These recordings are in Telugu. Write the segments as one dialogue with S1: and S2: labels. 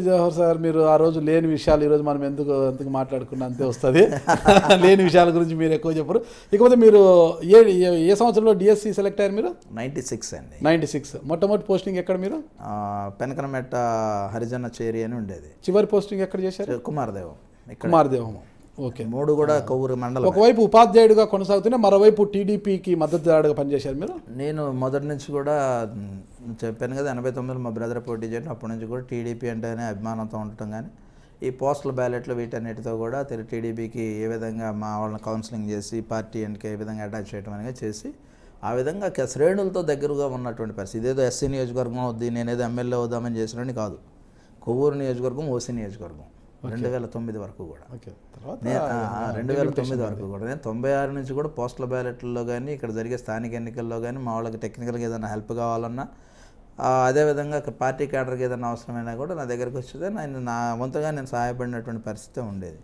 S1: జవహర్ సార్ మీరు ఆ రోజు లేని విషయాలు ఈరోజు మనం ఎందుకు ఎందుకు మాట్లాడుకున్నా? అంతే వస్తుంది. లేని విషయాల గురించి మీరు ఎక్కువ చెప్పరు. ఇకపోతే మీరు ఏ ఏ- సంవత్సరంలో డిఎస్సి సెలెక్ట్ అయ్యారు మీరు?
S2: నైంటీ సిక్స్ అండి.
S1: నైంటీ సిక్స్ మొట్టమొదటి పోస్టింగ్ ఎక్కడ మీరు?
S2: పెనకనమెట్ట హరిజన చేరి అని ఉండేది.
S1: చివరి పోస్టింగ్ ఎక్కడ చేశారు?
S2: కుమారదేవం. ఇక్కడ
S1: కుమారదేవము. ఓకే.
S2: మూడు కూడా కొవ్వూరు మండలం.
S1: ఒకవైపు ఉపాధ్యాయుడిగా కొనసాగుతూనే మరోవైపు టీడీపీకి మద్దతుదారుడుగా పనిచేశారు మీరు?
S2: నేను మొదటి నుంచి కూడా చెప్పాను కదా ఎనభై తొమ్మిదిలో మా బ్రదర్ పోటీ చేయడం అప్పటి నుంచి కూడా టీడీపీ అంటేనే అభిమానంతో ఉండటం కానీ ఈ పోస్టల్ బ్యాలెట్లు వీటన్నిటితో కూడా తెలు టీడీపీకి ఏ విధంగా మా వాళ్ళని కౌన్సిలింగ్ చేసి పార్టీ అండ్కి ఏ విధంగా అటాచ్ చేయడం అనేది చేసి ఆ విధంగా శ్రేణులతో దగ్గరగా ఉన్నటువంటి పరిస్థితి. ఇదేదో ఎస్సీ నియోజకవర్గం అవుద్ది నేనేదో ఎమ్మెల్యే అవుదామని చేసినని కాదు. కొవ్వూరు నియోజకవర్గం ఓసీ నియోజకవర్గం. రెండు వేల తొమ్మిది వరకు కూడా. రెండు వేల తొమ్మిది వరకు కూడా. నేను తొంభై ఆరు నుంచి కూడా పోస్టల్ బ్యాలెట్లలో కానీ ఇక్కడ జరిగే స్థానిక ఎన్నికల్లో కానీ మా వాళ్ళకి టెక్నికల్గా ఏదైనా హెల్ప్ కావాలన్నా అదేవిధంగా పార్టీ క్యాడర్కి ఏదైనా అవసరమైనా కూడా నా దగ్గరికి వచ్చేదే నేను నా వంతుగా నేను సహాయపడినటువంటి పరిస్థితి ఉండేది.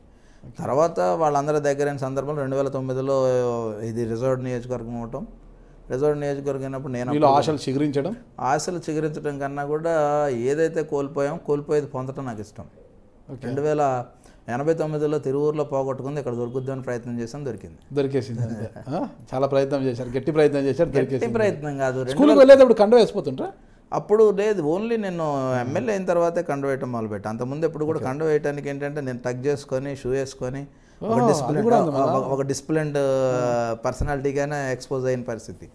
S2: తర్వాత వాళ్ళందరి దగ్గరైన సందర్భంలో రెండు వేల తొమ్మిదిలో ఇది రిజర్వ్డ్ నియోజకవర్గం అవటం రిజర్వ్డ్ నియోజకవర్గం అయినప్పుడు నేను
S1: ఆశలు చిగురించడం?
S2: ఆశలు చిగురించడం కన్నా కూడా ఏదైతే కోల్పోయాం కోల్పోయేది పొందటం నాకు ఇష్టం. రెండు వేల ఎనభై తొమ్మిదిలో తిరువూరులో పోగొట్టుకుంది ఇక్కడ దొరుకుద్దామని ప్రయత్నం చేసాం దొరికింది.
S1: దొరికేసింది? చాలా ప్రయత్నం చేశారు గట్టి ప్రయత్నం చేశారు
S2: గట్టి ప్రయత్నం కాదు.
S1: స్కూల్కి వెళ్ళేటప్పుడు కండ వేసిపోతుంటారా
S2: అప్పుడు లేదు ఓన్లీ నేను ఎమ్మెల్యే అయిన తర్వాతే కండ వేయటం మొదలుపెట్టాను. అంతకుముందు ఎప్పుడు కూడా కండ వేయటానికి ఏంటంటే నేను టక్ చేసుకొని షూ వేసుకొని ఒక డిసిప్లిన్
S1: కూడా.
S2: ఒక డిసిప్లిన్డ్ పర్సనాలిటీగానే ఎక్స్పోజ్ అయిన పరిస్థితి.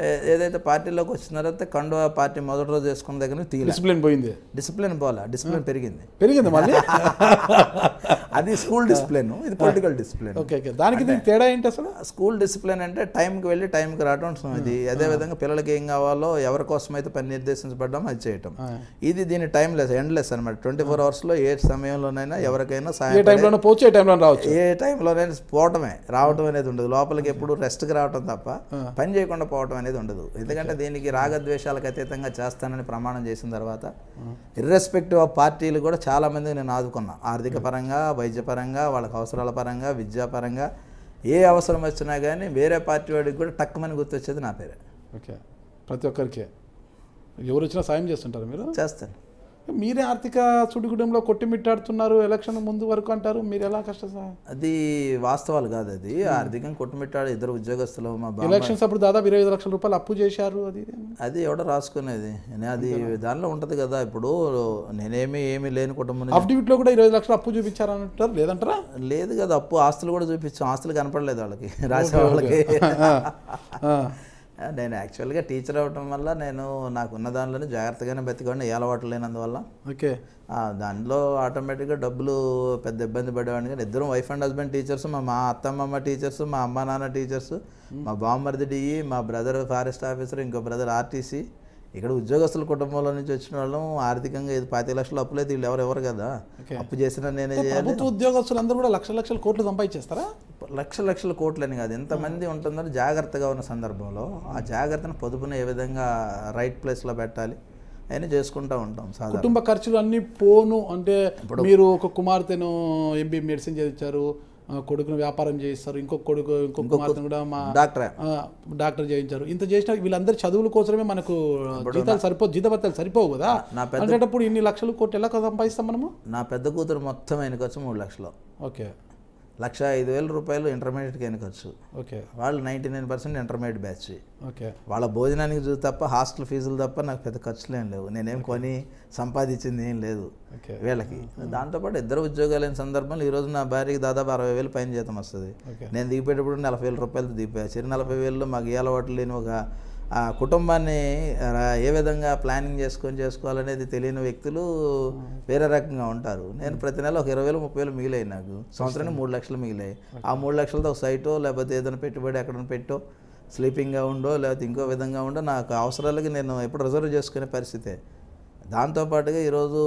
S2: ఏ- ఏదైతే పార్టీలోకి వచ్చిన తర్వాత కండువా పార్టీ మొదటి రోజు వేసుకున్న దగ్గర
S1: డిసిప్లిన్ పోయింది.
S2: డిసిప్లిన్ పోలా. డిసిప్లిన్ పెరిగింది.
S1: పెరిగింది మళ్ళీ?
S2: అది స్కూల్ డిసిప్లిన్ ఇది పొలిటికల్ డిసిప్లిన్
S1: ఓకే దానికి తేడా ఏంటి అసలు?
S2: స్కూల్ డిసిప్లిన్ అంటే టైంకి వెళ్ళి టైంకి రావడం ఇది అదే విధంగా పిల్లలకి ఏం కావాలో ఎవరి కోసం అయితే పని నిర్దేశించబడ్డామో అది చేయటం. ఇది దీని టైం లెస్ ఎండ్లెస్ అనమాట ట్వంటీ ఫోర్ అవర్స్లో ఏ సమయంలోనైనా ఎవరికైనా
S1: ఏ
S2: సాయం
S1: టైంలోనే పోవచ్చు ఏ టైంలో రావచ్చు.
S2: ఏ టైంలోనైనా పోవటమే రావటం అనేది ఉండదు. లోపలికి ఎప్పుడు రెస్ట్కి రావటం తప్ప పని చేయకుండా పోవటం అనేది ఉండదు. ఎందుకంటే దీనికి రాగద్వేషాలకు అతీతంగా చేస్తానని ప్రమాణం చేసిన తర్వాత ఇర్రెస్పెక్టివ్ ఆఫ్ పార్టీలు కూడా చాలా మంది నేను ఆదుకున్నా. ఆర్థిక పరంగా వైద్యపరంగా వాళ్ళకి అవసరాల పరంగా విద్యాపరంగా ఏ అవసరం వచ్చినా కానీ వేరే పార్టీ వాడికి కూడా టక్కుమని గుర్తొచ్చేది నా పేరే.
S1: ఓకే. ప్రతి ఒక్కరికి. ఎవరు వచ్చినా సాయం చేస్తుంటారు మీరు?
S2: చేస్తాను.
S1: మీరే ఆర్థిక సుడిగుడంలో కొట్టిమిట్టాడుతున్నారు ఎలక్షన్ ముందు వరకు అంటారు మీరు ఎలా కష్ట సహాయం
S2: అది వాస్తవాలు కాదు అది. ఆర్థికంగా కొట్టుమిట్టాడు ఇద్దరు ఉద్యోగస్తులు మా
S1: ఎలక్షన్స్ అప్పుడు దాదాపు ఇరవై ఐదు లక్షల రూపాయలు అప్పు చేశారు అది.
S2: అది ఎవడో రాసుకునేది. అది దానిలో ఉంటుంది కదా ఇప్పుడు. నేనేమి ఏమీ లేని కుటుంబం
S1: అఫిడవిట్లో కూడా ఇరవై లక్షలు అప్పు చూపించారు అంటారు లేదంటారా?
S2: లేదు కదా అప్పు ఆస్తులు కూడా చూపించాం. ఆస్తులు కనపడలేదు వాళ్ళకి రాసే వాళ్ళకి నేను యాక్చువల్గా టీచర్ అవ్వటం వల్ల నేను నాకున్న దానిలోనే జాగ్రత్తగానే బతికండి ఏ అలవాటు లేనందువల్ల.
S1: ఓకే.
S2: దానిలో ఆటోమేటిక్గా డబ్బులు పెద్ద ఇబ్బంది పడేవాడిని కానీ ఇద్దరం వైఫ్ అండ్ హస్బెండ్ టీచర్స్ మా మా అత్తమ్మమ్మ టీచర్స్ మా అమ్మ నాన్న టీచర్స్ మా బామ్మర్ది డిఈ మా బ్రదర్ ఫారెస్ట్ ఆఫీసర్ ఇంకో బ్రదర్ ఆర్టీసీ ఇక్కడ ఉద్యోగస్తుల కుటుంబంలో నుంచి వచ్చిన వాళ్ళం ఆర్థికంగా ఇది పాతి లక్షలు అప్పులైతే వీళ్ళు ఎవరు ఎవరు కదా. అప్పు చేసినా నేనే చేయాలి.
S1: ఉద్యోగస్తులు అందరూ కూడా లక్ష లక్షల కోట్లు సంపాదించేస్తారా?
S2: లక్ష లక్షల కోట్లని కాదు. ఎంతమంది ఉంటుందో జాగ్రత్తగా ఉన్న సందర్భంలో ఆ జాగ్రత్తను పొదుపుని ఏ విధంగా రైట్ ప్లేస్లో పెట్టాలి అవన్నీ చేసుకుంటూ ఉంటాం సాధారణ.
S1: కుటుంబ ఖర్చులు అన్నీ పోను. అంటే మీరు ఒక కుమార్తెను ఎంబీ మెడిసిన్ చేయించారు. కొడుకును వ్యాపారం చేయిస్తారు. ఇంకొక కొడుకు ఇంకొక కుమార్తెను కూడా మా
S2: డాక్టరే.
S1: డాక్టర్ చేయించారు. ఇంత చేసిన వీళ్ళందరి చదువుల కోసమే మనకు జీతాలు సరిపో జీతభత్యాలు సరిపోవు కదా?
S2: నా పెద్ద
S1: ఇన్ని లక్షలు కోట్లు ఎలా సంపాదిస్తాం మనము?
S2: నా పెద్ద కూతురు మొత్తం అయిన ఖర్చు మూడు లక్షలు.
S1: ఓకే.
S2: లక్ష ఐదు వేల రూపాయలు ఇంటర్మీడియట్కి అయిన ఖర్చు.
S1: ఓకే.
S2: వాళ్ళు ninety nine percent intermediate batch
S1: okay.
S2: వాళ్ళ భోజనానికి చూసి తప్ప హాస్టల్ ఫీజులు తప్ప నాకు పెద్ద ఖర్చులు ఏం లేవు. నేనేం కొని సంపాదించింది ఏం లేదు వీళ్ళకి. దాంతోపాటు ఇద్దరు ఉద్యోగాలు అయిన సందర్భంలో ఈరోజు నా భార్యకి దాదాపు అరవై వేలు పైన జీతం వస్తుంది. నేను దిగిపోయేటప్పుడు నలభై వేల రూపాయలతో దిగిపోయా. చిరు నలభై వేలలో మాకు ఏ అలవాటు లేని ఒక ఆ కుటుంబాన్ని ఏ విధంగా ప్లానింగ్ చేసుకొని చేసుకోవాలనేది తెలియని వ్యక్తులు వేరే రకంగా ఉంటారు. నేను ప్రతి నెల ఒక ఇరవై వేలు ముప్పై వేలు మిగిలాయి నాకు. సంవత్సరానికి మూడు లక్షలు మిగిలాయి. ఆ మూడు లక్షలతో ఒక సైటో లేకపోతే ఏదైనా పెట్టుబడి ఎక్కడైనా పెట్టో స్లీపింగ్గా ఉండో లేకపోతే ఇంకో విధంగా ఉండో నాకు అవసరాలకి నేను ఎప్పుడు రిజర్వ్ చేసుకునే పరిస్థితే. దాంతోపాటుగా ఈరోజు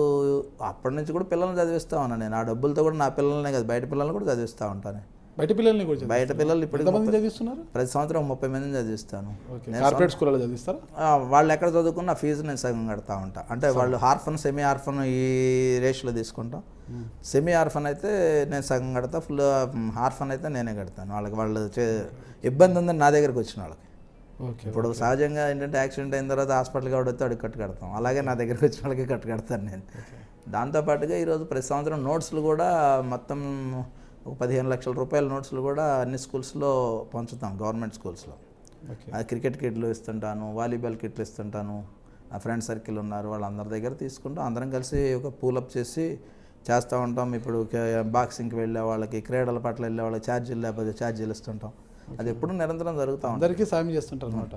S2: అప్పటి నుంచి కూడా పిల్లల్ని చదివిస్తూ ఉన్నాను నేను. ఆ డబ్బులతో కూడా నా పిల్లల్నే కదా బయట పిల్లల్ని కూడా చదివిస్తూ ఉంటాను.
S1: బయట పిల్లల్ని కూడా?
S2: బయట పిల్లలు ఇప్పుడు
S1: చదివిస్తున్నారు?
S2: ప్రతి సంవత్సరం ముప్పై మందిని చదివిస్తాను.
S1: కార్పొరేట్ స్కూల్లో చదివిస్తారా?
S2: వాళ్ళు ఎక్కడ చదువుకున్న ఫీజు నేను సగం కడతా ఉంటా. అంటే వాళ్ళు హార్ఫన్ సెమీ హార్ఫన్ ఈ రేషియోలో తీసుకుంటాం. సెమీ హార్ఫన్ అయితే నేను సగం కడతా ఫుల్ హార్ఫన్ అయితే నేనే కడతాను. వాళ్ళకి వాళ్ళు ఇబ్బంది ఉందని నా దగ్గరికి వచ్చిన వాళ్ళకి.
S1: ఓకే
S2: ఇప్పుడు సహజంగా ఏంటంటే యాక్సిడెంట్ అయిన తర్వాత హాస్పిటల్కి ఆవిడ వస్తే అడిగి కట్టు కడతాం. అలాగే నా దగ్గరికి వచ్చిన వాళ్ళకి కట్టు కడతాను నేను. దాంతోపాటుగా ఈరోజు ప్రతి సంవత్సరం నోట్స్లు కూడా మొత్తం ఒక పదిహేను లక్షల రూపాయల నోట్స్లు కూడా అన్ని స్కూల్స్లో పంచుతాం గవర్నమెంట్ స్కూల్స్లో. అది క్రికెట్ కిట్లు ఇస్తుంటాను వాలీబాల్ కిట్లు ఇస్తుంటాను. నా ఫ్రెండ్ సర్కిల్ ఉన్నారు వాళ్ళందరి దగ్గర తీసుకుంటాం అందరం కలిసి ఒక పూలప్ చేసి చేస్తూ ఉంటాం. ఇప్పుడు బాక్సింగ్కి వెళ్ళే వాళ్ళకి క్రీడల పట్ల వెళ్ళే వాళ్ళకి ఛార్జీలు లేకపోతే ఛార్జీలు ఇస్తుంటాం. అది ఎప్పుడు నిరంతరం జరుగుతూ ఉంటుంది.
S1: అందరికీ సాయం చేస్తుంటారు అనమాట